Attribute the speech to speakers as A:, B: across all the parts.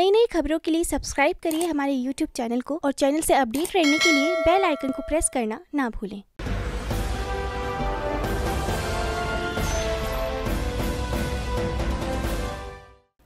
A: नई नई खबरों के लिए सब्सक्राइब करिए हमारे यूट्यूब चैनल को और चैनल से अपडेट रहने के लिए बेल आइकन को प्रेस करना ना भूलें।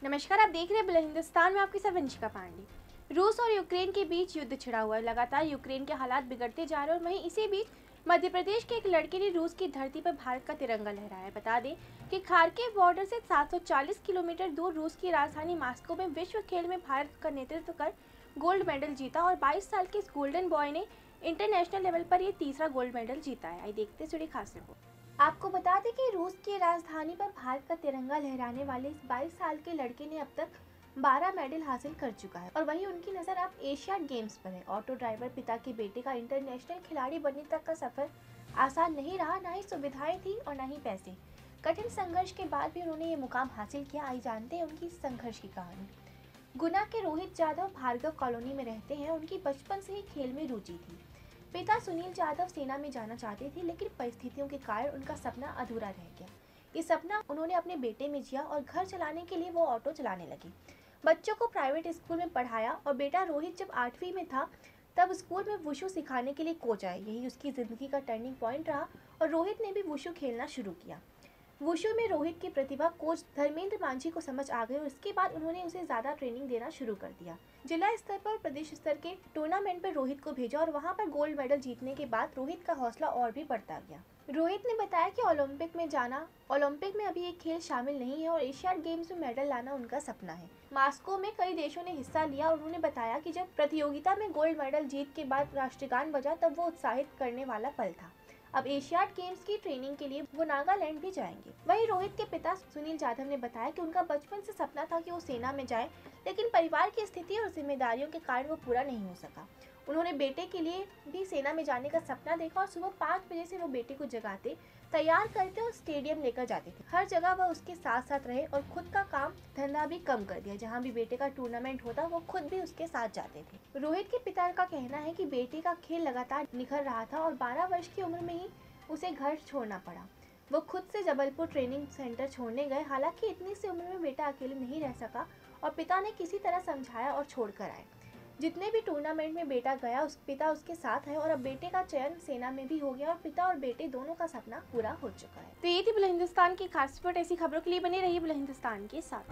B: नमस्कार, आप देख रहे हैं हिंदुस्तान में आपके साथ वंशिका पांडे। रूस और यूक्रेन के बीच युद्ध छिड़ा हुआ है। लगातार यूक्रेन के हालात बिगड़ते जा रहे हैं और वहीं इसी बीच मध्य प्रदेश के एक लड़के ने रूस की धरती पर भारत का तिरंगा लहराया। बता दें कि खारकेव बॉर्डर से 740 किलोमीटर दूर रूस की राजधानी मास्को में विश्व खेल में भारत का नेतृत्व कर गोल्ड मेडल जीता और 22 साल के इस गोल्डन बॉय ने इंटरनेशनल लेवल पर ये तीसरा गोल्ड मेडल जीता है। आई देखते जुड़ी खास रिपोर्ट। आपको बता दें कि रूस की राजधानी पर भारत का तिरंगा लहराने वाले इस 22 साल के लड़के ने अब तक 12 मेडल हासिल कर चुका है। और वहीं उनकी नज़र अब एशियाड गेम्स पर है। ऑटो ड्राइवर पिता के बेटे का इंटरनेशनल खिलाड़ी बनने तक का सफ़र आसान नहीं रहा, ना ही सुविधाएँ थी और ना ही पैसे। कठिन संघर्ष के बाद भी उन्होंने ये मुकाम हासिल किया। आई जानते हैं उनकी संघर्ष की कहानी। गुना के रोहित यादव भार्गव कॉलोनी में रहते हैं। उनकी बचपन से ही खेल में रुचि थी। पिता सुनील यादव सेना में जाना चाहते थे, लेकिन परिस्थितियों के कारण उनका सपना अधूरा रह गया। ये सपना उन्होंने अपने बेटे में जिया और घर चलाने के लिए वो ऑटो चलाने लगे। बच्चों को प्राइवेट स्कूल में पढ़ाया और बेटा रोहित जब आठवीं में था, तब स्कूल में वुशु सिखाने के लिए कोच आए। यही उसकी ज़िंदगी का टर्निंग पॉइंट रहा और रोहित ने भी वुशु खेलना शुरू किया। वुशु में रोहित की प्रतिभा कोच धर्मेंद्र मांझी को समझ आ गई और उसके बाद उन्होंने उसे ज़्यादा ट्रेनिंग देना शुरू कर दिया। जिला स्तर पर प्रदेश स्तर के टूर्नामेंट पर रोहित को भेजा और वहाँ पर गोल्ड मेडल जीतने के बाद रोहित का हौसला और भी बढ़ता गया। रोहित ने बताया कि ओलंपिक में जाना ओलंपिक में अभी एक खेल शामिल नहीं है और एशियाड गेम्स में मेडल लाना उनका सपना है। मास्को में कई देशों ने हिस्सा लिया और उन्होंने बताया कि जब प्रतियोगिता में गोल्ड मेडल जीत के बाद राष्ट्रगान बजा तब वो उत्साहित करने वाला पल था। अब एशियाड गेम्स की ट्रेनिंग के लिए वो नागालैंड भी जाएँगे। वहीं रोहित के पिता सुनील जाधव ने बताया कि उनका बचपन से सपना था कि वो सेना में जाए, लेकिन परिवार की स्थिति और जिम्मेदारियों के कारण वो पूरा नहीं हो सका। उन्होंने बेटे के लिए भी सेना में जाने का सपना देखा और सुबह पाँच बजे से वो बेटे को जगाते, तैयार करते और स्टेडियम लेकर जाते थे। हर जगह वह उसके साथ साथ रहे और खुद का काम धंधा भी कम कर दिया। जहाँ भी बेटे का टूर्नामेंट होता, वो खुद भी उसके साथ जाते थे। रोहित के पिता का कहना है कि बेटे का खेल लगातार निखर रहा था और 12 वर्ष की उम्र में ही उसे घर छोड़ना पड़ा। वो खुद से जबलपुर ट्रेनिंग सेंटर छोड़ने गए। हालाँकि इतनी सी उम्र में बेटा अकेले नहीं रह सका और पिता ने किसी तरह समझाया और छोड़ कर आए। जितने भी टूर्नामेंट में बेटा गया, उस पिता उसके साथ है और अब बेटे का चयन सेना में भी हो गया और पिता और बेटे दोनों का सपना पूरा हो चुका है। तो ये थी बुल हिंदुस्तान की खास रिपोर्ट। ऐसी खबरों के लिए बनी रही बुल हिंदुस्तान के साथ।